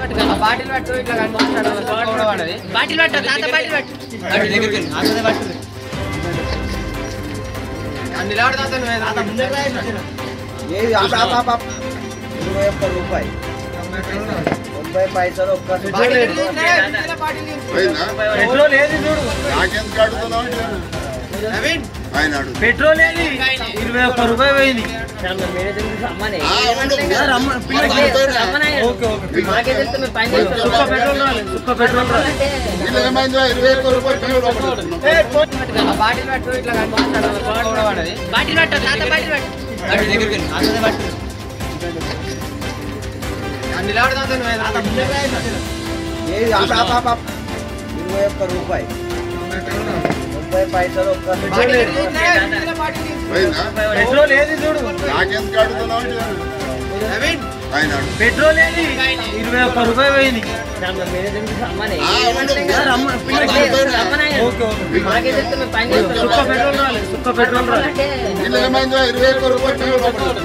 Bottle పట్టు ఇట్లా పడది. Bottle పట్టు తాత బాటిల్ పట్టు. ఏది? ఆప, ఆప, ఆప. ఇరవై ఒక్క రూపాయి. తొంభై పైసలు ఒక్క? పెట్రోల్ ఏది చూడు. నాకెందుకు అడుగుతున్నావు? అంటే? ఆయన అడుగు. పెట్రోల్ ఏది ఇరవై ఒక్క రూపాయి పోయింది ఆ, అవును. రమ్మ పిల్లలు ఓకే ఓకే సుక్క పెట్రోల్ రాలేదు సుక్క పెట్రోల్ రాలేదు వీళ్ళు ఏమైందో ఇరవై ఒక్క రూపాయలు బిల్లు లోపల పెట్టుకున్నాం. ఆ బాటిల్ పట్టు ఇట్లా కనిపిస్తాడు కూడా పడది బాటిల్ పట్టు తాత బాటిల్ పట్టు నిలబడతా ఏది ఆప, ఆప, ఆప, ఆప. ఇరవై ఒక్క రూపాయి తొంభై పైసలు? పెట్రోల్ ఏది చూడు. పెట్రోల్ ఏది? ఇరవై ఒక్క రూపాయి పోయింది. ఆ, అవును. రమ్మ పిల్లలు ఓకే ఓకే. సుక్క పెట్రోల్ రాలేదు సుక్క పెట్రోల్ రాలేదు. ఇరవై ఒక్క రూపాయలు.